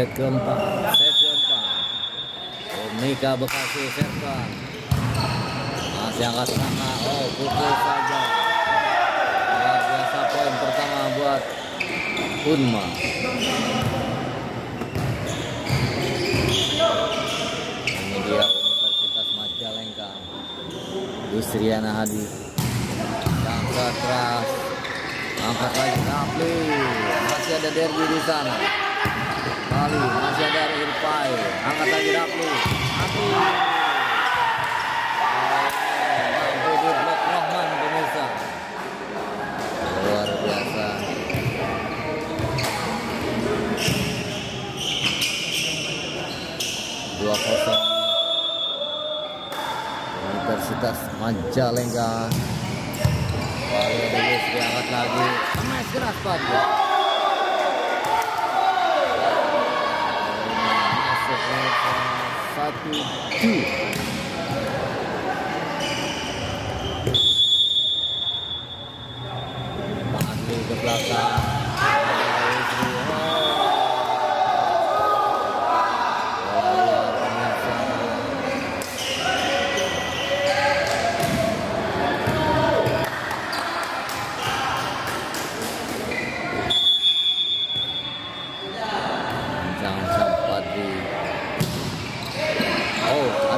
set keempat. Set keempat. Omika Bekasi serban masih angkat sana oh pukul saja. Luar biasa poin pertama buat Unma. Ini dia Universitas Majalengka. Yusriana Hadi. Yang keras. Angkat lagi. Kapli masih ada derby di sana Kali masih ada Irfai. Angkat lagi Rapli Rapli mampu di blok Rahman pemirsa. Luar biasa. Dua kosong. Universitas Majalengka. Kali ada Yusri angkat lagi. Smash keras pada chapter 2.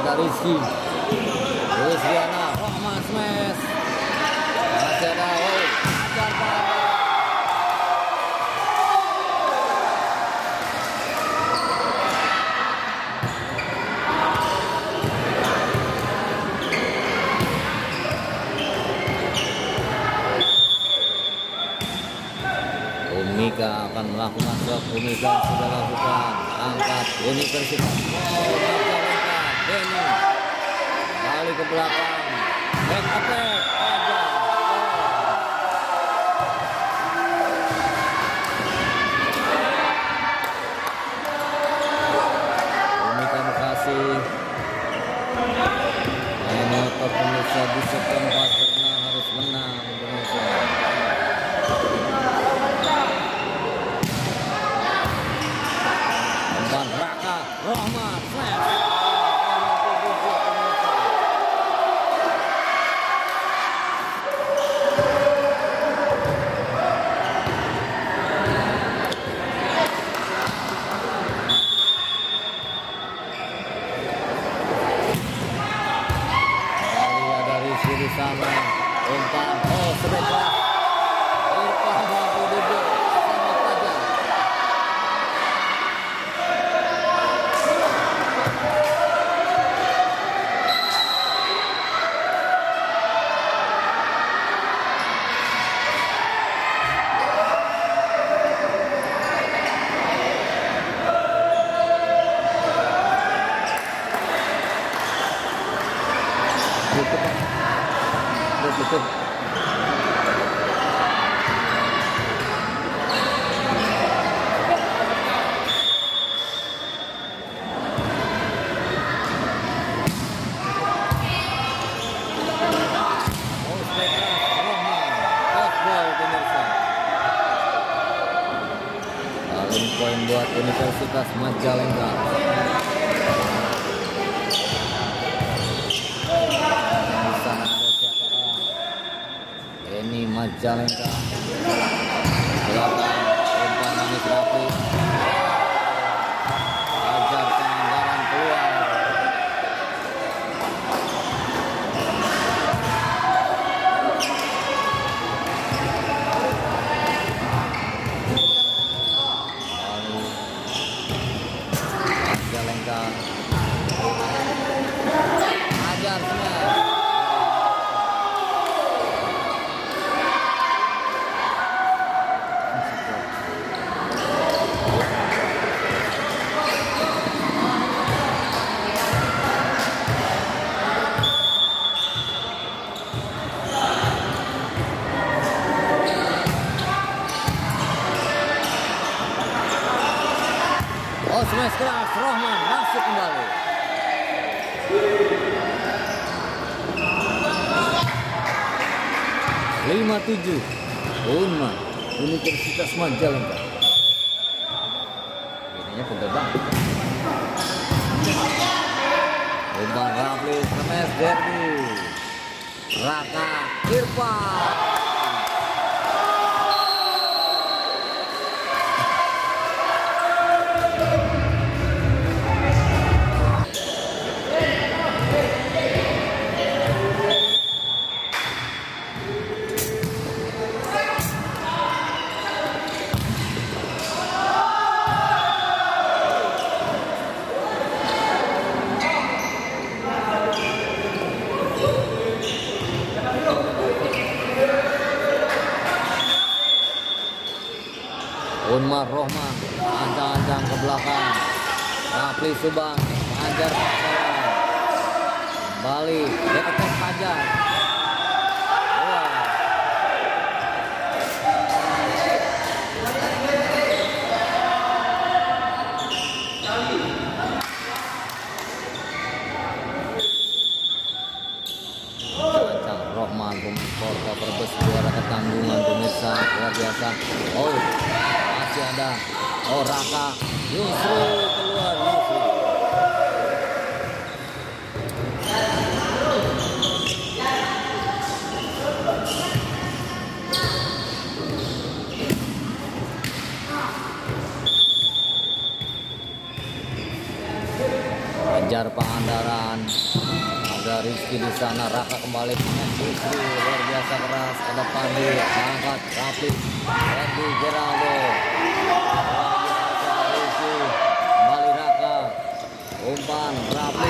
Ada Rizky Rizkyana Rahman smash Masih ada Umika akan melakukan shot Umika sudah lakukan. Angkat. Universitas oh Majalengka Denny balik ke belakang back attack oh. Bekasi ini karena harus menang Rahmat smash. Kembali ada Rizky di sana. Umpan, oh sedekah. Irfan mampu duduk sama Fajar. Tutup, Pak. Tutup, tutup. Oh, Stekas Rohman. Fastball, pemirsa. Paling poin buat Universitas Majalengka. Ini Majalengka. Belakang umpan Anis Rafi. Ajar pelanggaran keluar. Lalu Majalengka. Ajar smash. Oh, keras Rohman masuk kembali. Lima tujuh Unma Universitas Majalengka pegel banget. Umpan Rafli Semes Derby. Raka Irfan. Rafli Subang Pasaran Bali dekat Fajar Wah. Ancang Rohman pemain Porto Brebes juara ketanggungan pemirsa luar biasa oh masih ada oh Raka Yusri keluar Yusri Ajar Pangandaran. Ada Rizky di sana Raka kembali dengan Yusri luar biasa keras. Ada Pandi angkat Rafi Randy Geraldo. Rizky. Kembali Raka. Umpan Rafi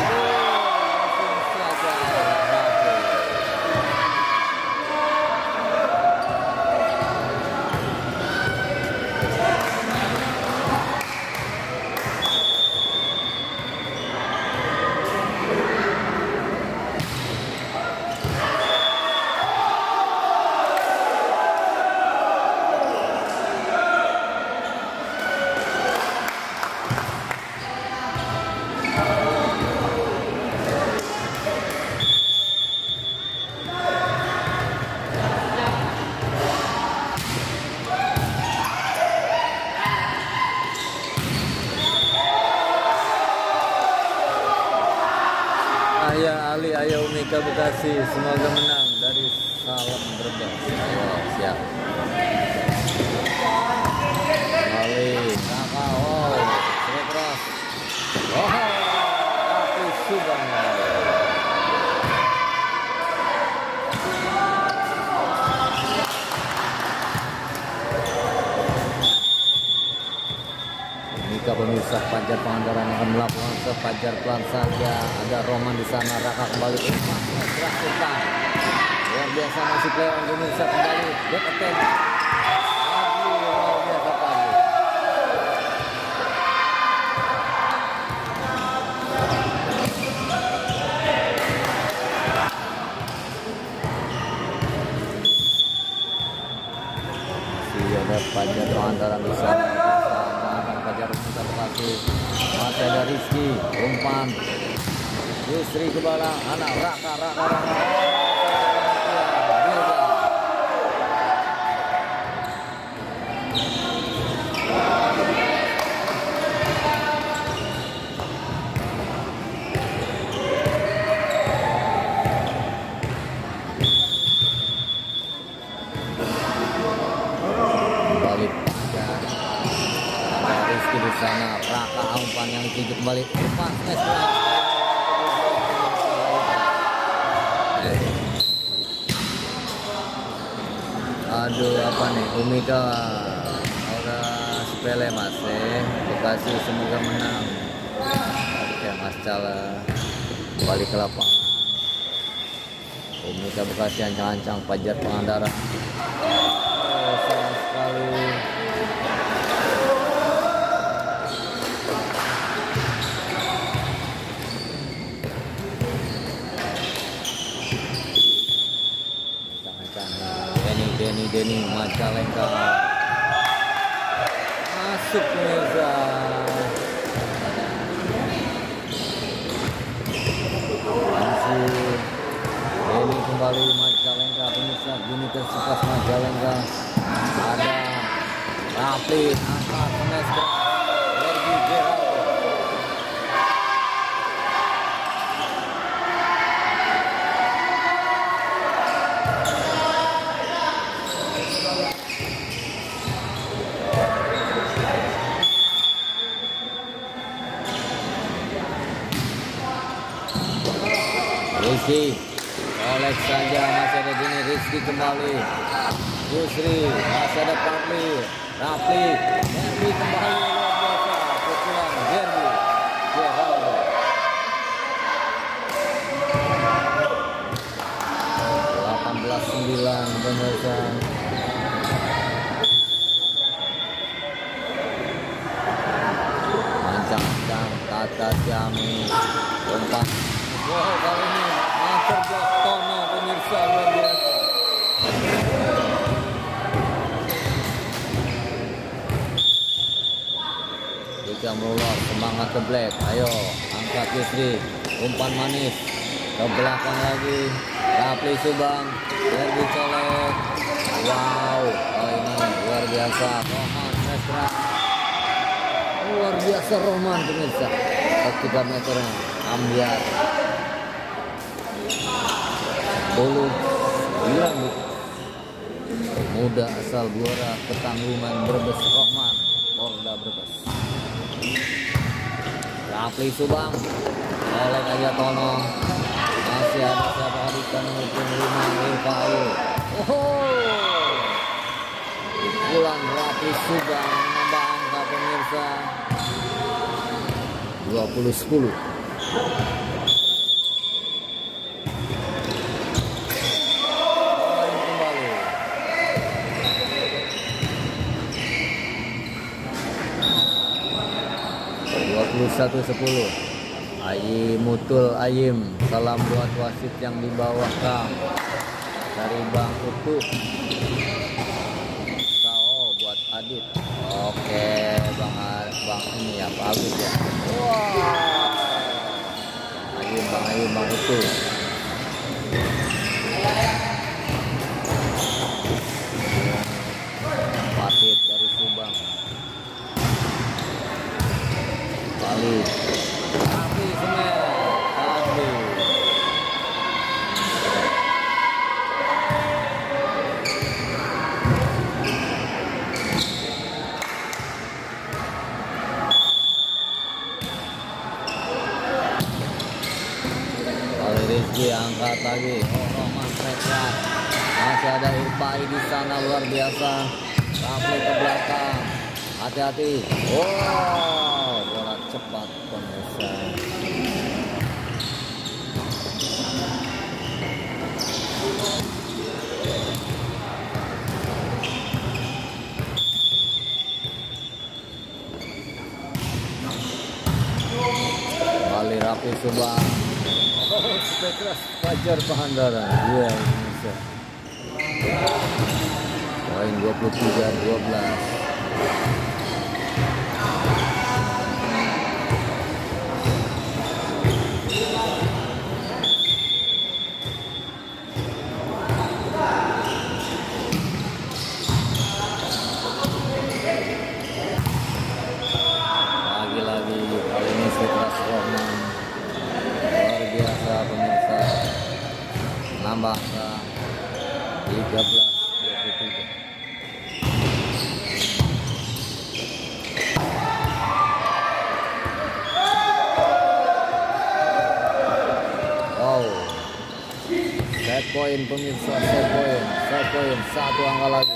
Ayah Umika Bekasi, semoga menang dari Salam Brebes. Ayo, siap. Ali, Kakak, wow, seru keras. Oh, Raffi Subang. Pemirsa Fajar Pangandaran akan melakukan sepajar pelan saja. Ada Roman di sana, Raka kembali umpan terakhirkan. Luar biasa masih play on pemirsa kembali back attack. Luar biasa Fajar Pangandaran. Fajar Pemirsa Bekasi. Masih ada Rizky, umpan. Yusri ke bala, anak Raka, Raka, Raka. Bilda. Kembali Fajar. Ada Rizky di sana, Raka umpan yang dituju kembali. Umpan smash. Aduh apa nih? Umika udah sepele mas eh Bekasi semoga menang. Oke mas Cala. Kembali ke lapangan. Umika Bekasi ancang-ancang Fajar Pangandaran oh, sekali Ancang-ancang Denny Denny Majalengka. Masuk pemirsa masih Denny kembali Majalengka pemirsa Universitas Majalengka. Ada Rafli angkat smash keras Derby Rizky. Oleh saja masih ada gini Rizky kembali. Yusri masih ada Rapli Rapli Derby kembali luar biasa pukulan Derby. Geraldo 18-9 pemirsa. Mancang-mancang Tata Ciami Umpan Wow kali ini Master Tono pemirsa luar biasa Jika melulur semangat ke black. Ayo angkat Yusri Umpan manis. Ke belakang lagi. Rapli Subang Derby colek Wow Kali ini luar biasa. Roman Mesra Luar biasa Roman pemirsa. Ke 3 meter Ambiar. Bolu 9 Muda asal Buara Ketanggungan Brebes Rohman Porda Brebes Rapli Subang. Oleh aja Tono. Masih ada siapa nomor 5 Irfa Ayu Oh Pulang Rapli Subang Menambah angka pemirsa. 20-10 kembali. Dua puluh satu sepuluh. Ayi Mutul Ayim, salam buat wasit yang di bawah kang. Dari Bang Utu. Sao buat Adit. Oke, Bang Bang ini ya, Pak Agus ya. Wah. Ayim, Bang Ayim, Bang Utu. Rizky angkat lagi. Oh, Roman. Masih ada Irpai di sana luar biasa. Ramli ke belakang. Hati-hati. Wow, bola cepat pemirsa. Kembali rapi Subang. Fajar Pangandaran. Iya, Indonesia. Poin 23 12. Ke 13 23 Wow. Set point pemirsa set point set point. Satu angka lagi